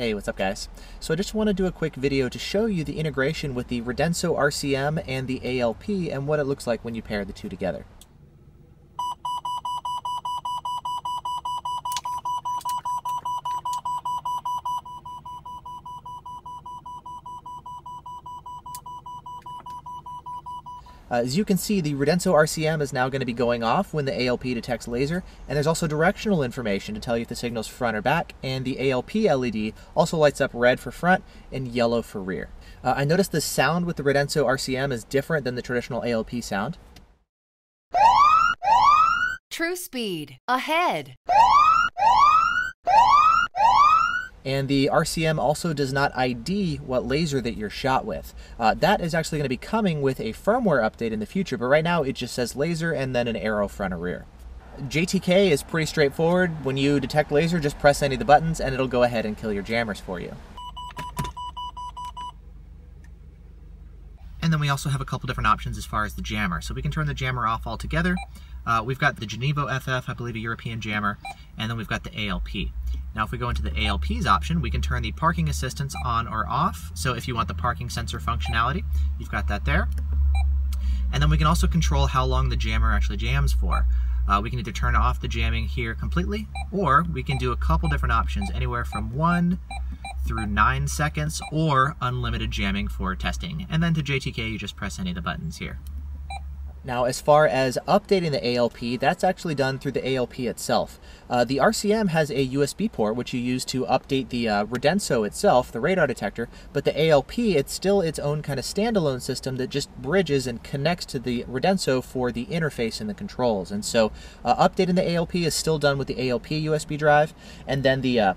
Hey, what's up guys? So I just want to do a quick video to show you the integration with the Radenso RCM and the ALP and what it looks like when you pair the two together. Uh, as you can see, the Radenso RCM is now going to be going off when the ALP detects laser, and there's also directional information to tell you if the signal's front or back, and the ALP LED also lights up red for front and yellow for rear. Uh, I noticed the sound with the Radenso RCM is different than the traditional ALP sound. TruSpeed, ahead. And the RCM also does not ID what laser that you're shot with. Uh, that is actually going to be coming with a firmware update in the future, but right now it just says laser and then an arrow front or rear. JTK is pretty straightforward. When you detect laser, just press any of the buttons and it'll go ahead and kill your jammers for you. And then we also have a couple different options as far as the jammer. So we can turn the jammer off altogether. Uh, we've got the Genevo FF, I believe a European jammer, and then we've got the ALP. Now if we go into the ALP's option, we can turn the parking assistance on or off. So if you want the parking sensor functionality, you've got that there. And then we can also control how long the jammer actually jams for. Uh, we can either turn off the jamming here completely, or we can do a couple different options, anywhere from one through nine seconds, or unlimited jamming for testing. And then to JTK, you just press any of the buttons here. Now, as far as updating the ALP, that's actually done through the ALP itself. Uh, the RCM has a USB port, which you use to update the uh, Radenso itself, the radar detector, but the ALP, it's still its own kind of standalone system that just bridges and connects to the Radenso for the interface and the controls. And so uh, updating the ALP is still done with the ALP USB drive, and then the uh,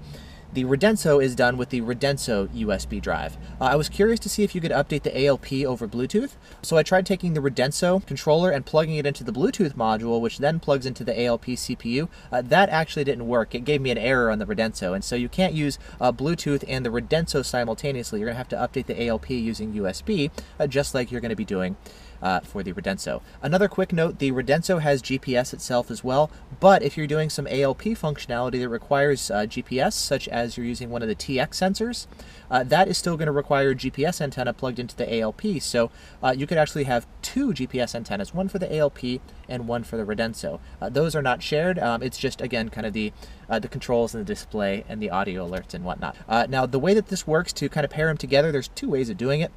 the Radenso is done with the Radenso USB drive. Uh, I was curious to see if you could update the ALP over Bluetooth, so I tried taking the Radenso controller and plugging it into the Bluetooth module, which then plugs into the ALP CPU. Uh, that actually didn't work. It gave me an error on the Radenso, and so you can't use uh, Bluetooth and the Radenso simultaneously. You're going to have to update the ALP using USB, uh, just like you're going to be doing uh, for the Radenso. Another quick note, the Radenso has GPS itself as well, but if you're doing some ALP functionality that requires uh, GPS, such as you're using one of the TX sensors, uh, that is still going to require a GPS antenna plugged into the ALP. So uh, you could actually have two GPS antennas, one for the ALP and one for the Radenso. Uh, those are not shared. Um, it's just, again, kind of the, uh, the controls and the display and the audio alerts and whatnot. now, the way that this works to kind of pair them together, there's two ways of doing it.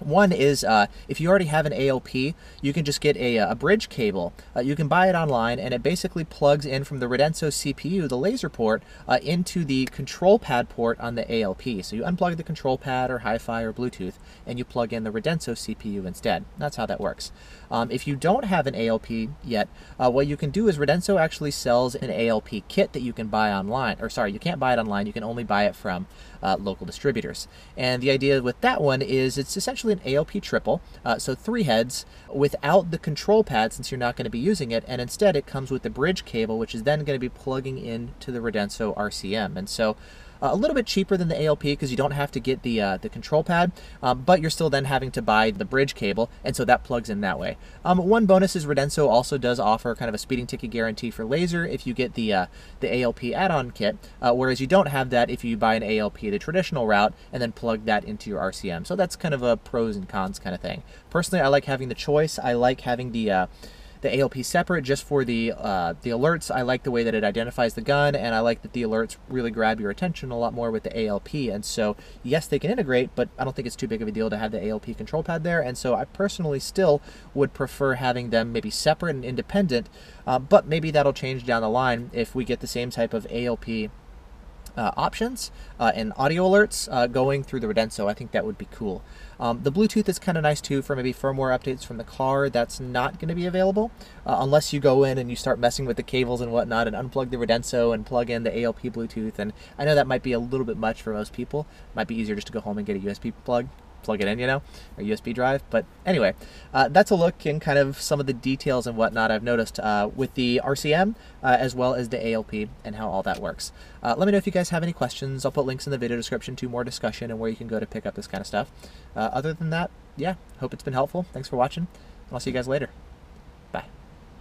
One is uh, if you already have an ALP, you can just get a, uh, a bridge cable. Uh, you can buy it online, and it basically plugs in from the Radenso CPU, the laser port, uh, into the control pad port on the ALP. So you unplug the control pad or Hi-Fi or Bluetooth, and you plug in the Radenso CPU instead. That's how that works. Um, if you don't have an ALP yet, uh, what you can do is Radenso actually sells an ALP kit that you can buy online. Or sorry, you can't buy it online. You can only buy it from uh, local distributors. And the idea with that one is it's essentially an ALP triple, uh, so three heads without the control pad since you're not going to be using it, and instead it comes with the bridge cable, which is then going to be plugging into the Radenso RCM. And so a little bit cheaper than the ALP because you don't have to get the uh, the control pad, um, but you're still then having to buy the bridge cable, and so that plugs in that way. Um, one bonus is Radenso also does offer kind of a speeding ticket guarantee for laser if you get the uh, the ALP add-on kit, uh, whereas you don't have that if you buy an ALP the traditional route and then plug that into your RCM. So that's kind of a pros and cons kind of thing. Personally, I like having the choice. I like having the uh, the ALP separate just for the uh, the alerts. I like the way that it identifies the gun, and I like that the alerts really grab your attention a lot more with the ALP. And so, yes, they can integrate, but I don't think it's too big of a deal to have the ALP control pad there. And so, I personally still would prefer having them maybe separate and independent. Uh, but maybe that'll change down the line if we get the same type of ALP uh, options uh, and audio alerts uh, going through the Radenso. I think that would be cool. Um, the Bluetooth is kind of nice too for maybe firmware updates from the car. That's not going to be available uh, unless you go in and you start messing with the cables and whatnot and unplug the Radenso and plug in the ALP Bluetooth. And I know that might be a little bit much for most people. It might be easier just to go home and get a USB plug plug it in, you know, or USB drive. But anyway, uh, that's a look in kind of some of the details and whatnot I've noticed uh, with the RCM uh, as well as the ALP and how all that works. Uh, let me know if you guys have any questions. I'll put links in the video description to more discussion and where you can go to pick up this kind of stuff. Uh, other than that, yeah, hope it's been helpful. Thanks for watching, I'll see you guys later.